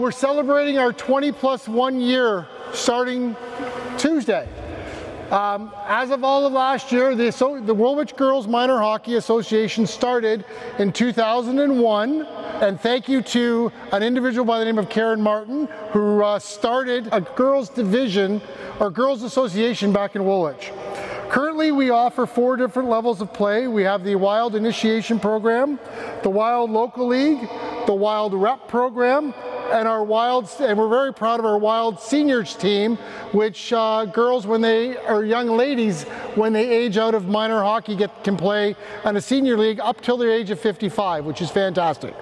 we're celebrating our 20 plus one year starting Tuesday. Um, as of all of last year, the, so, the Woolwich Girls Minor Hockey Association started in 2001. And thank you to an individual by the name of Karen Martin, who uh, started a girls division or girls association back in Woolwich. Currently, we offer four different levels of play. We have the Wild Initiation Program, the Wild Local League, the Wild Rep Program, and our Wild, and we're very proud of our Wild Seniors team, which uh, girls when they, or young ladies, when they age out of minor hockey get, can play in a senior league up till the age of 55, which is fantastic.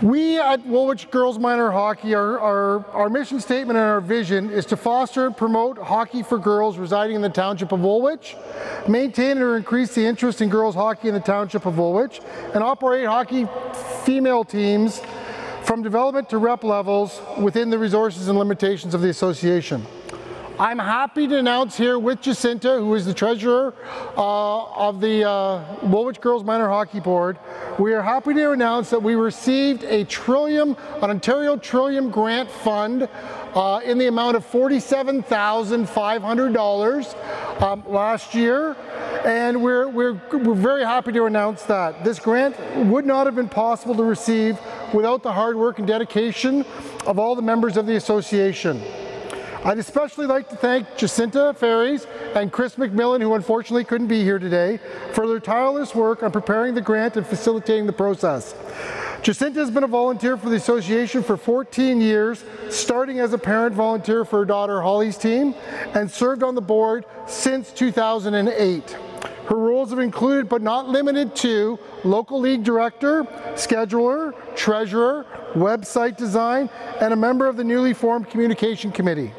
We at Woolwich Girls Minor Hockey, our, our, our, mission statement and our vision is to foster and promote hockey for girls residing in the Township of Woolwich, maintain or increase the interest in girls hockey in the Township of Woolwich, and operate hockey female teams from development to rep levels within the resources and limitations of the association. I'm happy to announce here with Jacinta, who is the treasurer uh, of the uh, Woolwich Girls Minor Hockey Board, we are happy to announce that we received a Trillium, an Ontario Trillium grant fund uh, in the amount of $47,500 um, last year. And we're, we're, we're very happy to announce that. This grant would not have been possible to receive without the hard work and dedication of all the members of the association. I'd especially like to thank Jacinta Ferries and Chris McMillan, who unfortunately couldn't be here today, for their tireless work on preparing the grant and facilitating the process. Jacinta has been a volunteer for the association for 14 years, starting as a parent volunteer for her daughter Holly's team, and served on the board since 2008. Her roles have included, but not limited to, local league director, scheduler, treasurer, website design, and a member of the newly formed communication committee.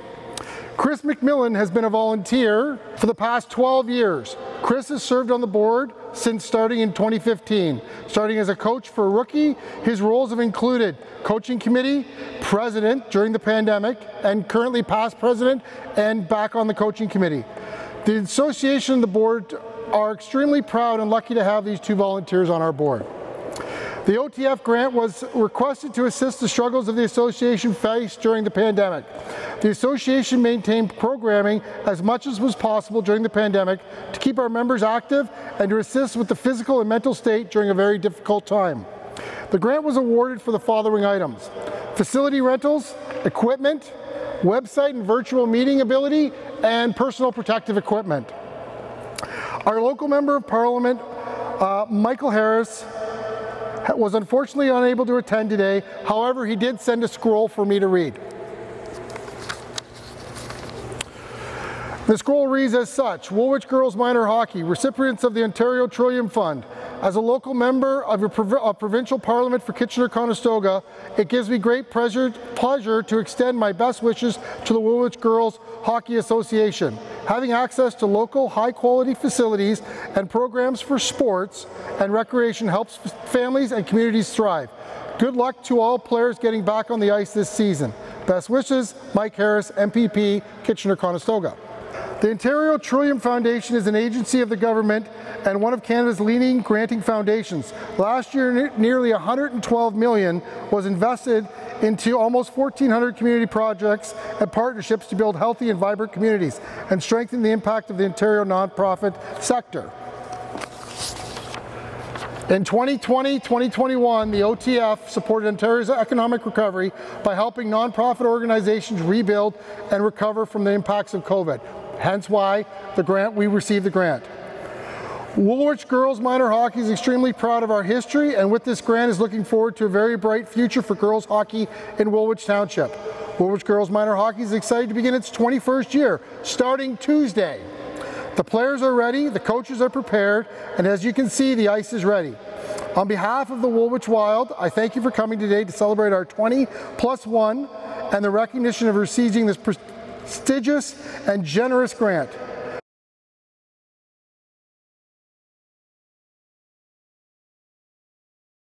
Chris McMillan has been a volunteer for the past 12 years. Chris has served on the board since starting in 2015. Starting as a coach for a rookie, his roles have included coaching committee, president during the pandemic, and currently past president and back on the coaching committee. The association and the board are extremely proud and lucky to have these two volunteers on our board. The OTF grant was requested to assist the struggles of the association faced during the pandemic. The association maintained programming as much as was possible during the pandemic to keep our members active and to assist with the physical and mental state during a very difficult time. The grant was awarded for the following items. Facility rentals, equipment, website and virtual meeting ability, and personal protective equipment. Our local Member of Parliament, uh, Michael Harris, was unfortunately unable to attend today. However, he did send a scroll for me to read. The scroll reads as such, Woolwich Girls Minor Hockey, recipients of the Ontario Trillium Fund. As a local member of your prov provincial parliament for Kitchener-Conestoga, it gives me great pleasure, pleasure to extend my best wishes to the Woolwich Girls Hockey Association. Having access to local high-quality facilities and programs for sports and recreation helps families and communities thrive. Good luck to all players getting back on the ice this season. Best wishes, Mike Harris, MPP, Kitchener-Conestoga. The Ontario Trillium Foundation is an agency of the government and one of Canada's leading granting foundations. Last year, nearly 112 million was invested into almost 1,400 community projects and partnerships to build healthy and vibrant communities and strengthen the impact of the Ontario nonprofit sector. In 2020-2021, the OTF supported Ontario's economic recovery by helping nonprofit organizations rebuild and recover from the impacts of COVID hence why the grant we received the grant. Woolwich Girls Minor Hockey is extremely proud of our history and with this grant is looking forward to a very bright future for girls hockey in Woolwich Township. Woolwich Girls Minor Hockey is excited to begin its 21st year, starting Tuesday. The players are ready, the coaches are prepared, and as you can see, the ice is ready. On behalf of the Woolwich Wild, I thank you for coming today to celebrate our 20 plus one and the recognition of receiving this prestigious and generous grant.